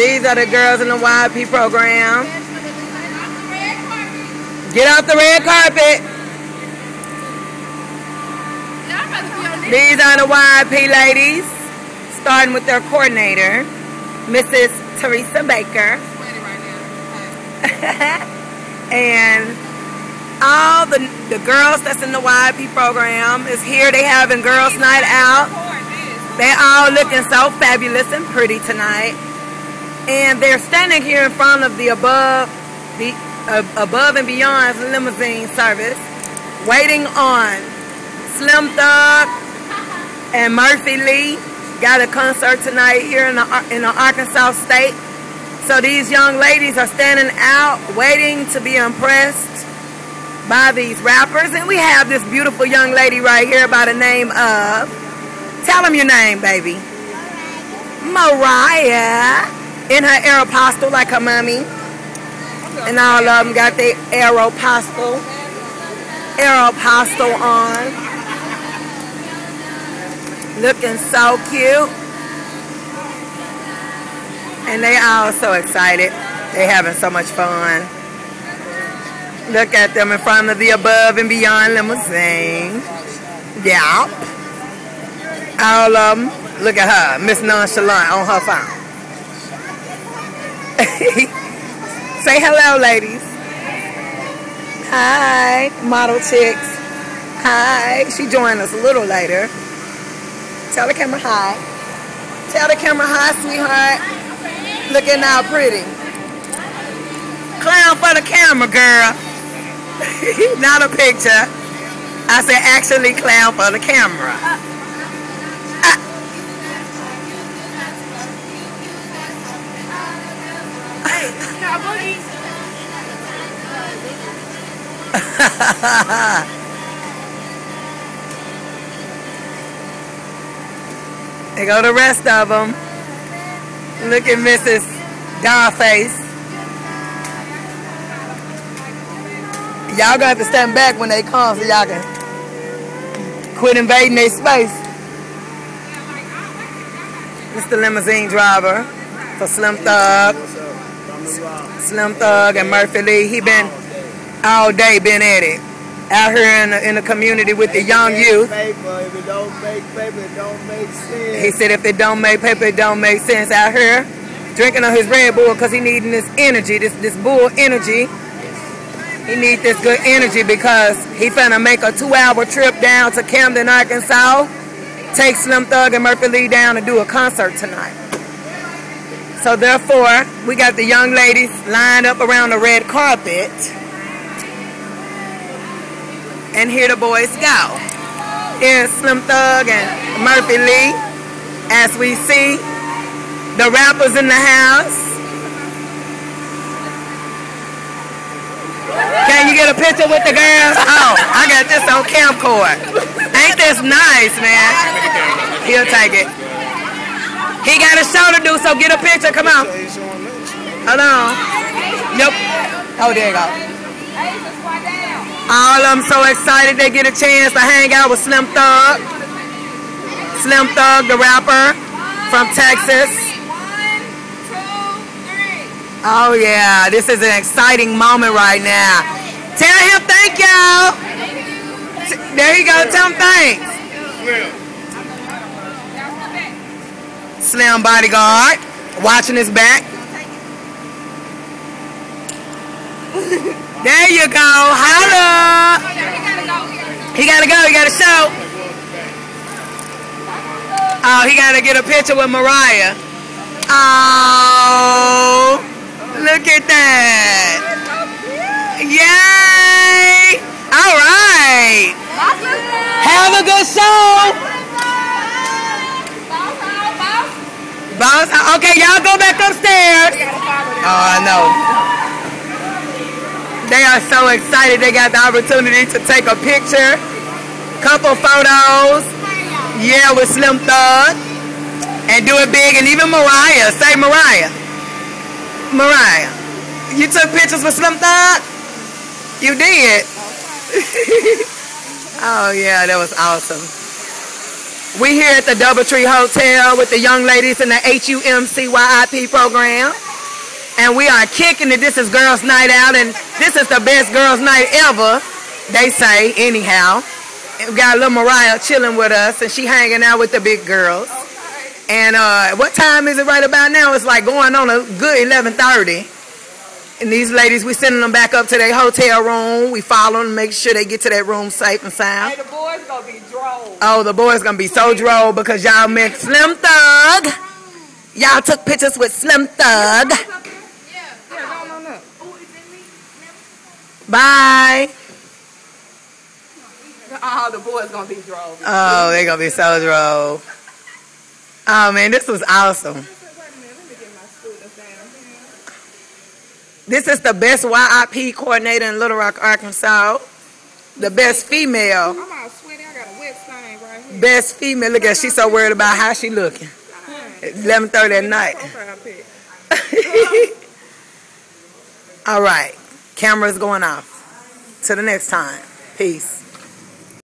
These are the girls in the YP program. Get off the red carpet. These are the YP ladies, starting with their coordinator, Mrs. Teresa Baker. and all the, the girls that's in the YP program is here. They having girls night out. They all looking so fabulous and pretty tonight. And they're standing here in front of the above the uh, above and beyond limousine service, waiting on Slim Thug and Murphy Lee. Got a concert tonight here in the in the Arkansas state. So these young ladies are standing out, waiting to be impressed by these rappers. And we have this beautiful young lady right here by the name of, tell them your name, baby. Mariah. In her Aeropostale like her mommy. And all of them got their Aeropostale. Aeropostale on. Looking so cute. And they all so excited. They having so much fun. Look at them in front of the above and beyond limousine. Yep. All of them. Look at her, Miss Nonchalant on her phone. Say hello, ladies. Hi, model chicks. Hi. She joined us a little later. Tell the camera hi. Tell the camera hi, sweetheart. Looking out pretty. Clown for the camera, girl. Not a picture. I said actually clown for the camera. they go the rest of them. Look at Mrs. Dollface. Y'all gonna have to stand back when they come so y'all can quit invading their space. Mr. Limousine Driver for Slim Thug. Slim Thug and Murphy Lee. He been all day been at it out here in the, in the community with the young youth. He said if it don't make paper, it don't make sense out here. Drinking on his Red Bull because he needing this energy, this, this bull energy. He need this good energy because he finna make a two-hour trip down to Camden, Arkansas. Take Slim Thug and Murphy Lee down and do a concert tonight. So therefore, we got the young ladies lined up around the red carpet and here the boys go. Here's Slim Thug and Murphy Lee. As we see the rappers in the house. Can you get a picture with the girls? Oh, I got this on camcorder. Ain't this nice, man? He'll take it. He got a show to do, so get a picture. Come on. Hold on. Yep. Oh, there you go. All of them so excited they get a chance to hang out with Slim Thug. Slim Thug, the rapper from Texas. Oh yeah, this is an exciting moment right now. Tell him thank y'all. There you go, tell him thanks. Slim bodyguard, watching his back. There you go. Holla. He gotta go. He gotta show. Oh, he gotta get a picture with Mariah. Oh, look at that. Yay. All right. Have a good show. Boss. Okay, y'all go back upstairs. Oh, I know. They are so excited they got the opportunity to take a picture, couple photos, yeah, with Slim Thug, and do it big. And even Mariah, say Mariah. Mariah, you took pictures with Slim Thug? You did? oh yeah, that was awesome. We here at the Doubletree Hotel with the young ladies in the HUMCYIP program. And we are kicking it. This is Girls Night Out, and this is the best girls' night ever, they say, anyhow. We got a little Mariah chilling with us, and she hanging out with the big girls. Okay. And uh, what time is it right about now? It's like going on a good 11.30. And these ladies, we sending them back up to their hotel room. We follow them, make sure they get to that room safe and sound. Hey, the boys gonna be droll. Oh, the boys gonna be so droll because y'all met Slim Thug. Y'all took pictures with Slim Thug. Yeah, yeah, no, no, no. Bye. Oh, the boys gonna be droll. Oh, they gonna be so droll. Oh man, this was awesome. Wait a minute, let me get my students down This is the best YIP coordinator in Little Rock, Arkansas. The best female. I'm all sweaty. I got a wet stain right here. Best female. Look at she's so worried about how she looking. 11:30 at night. All right. Camera's going off. Till the next time. Peace.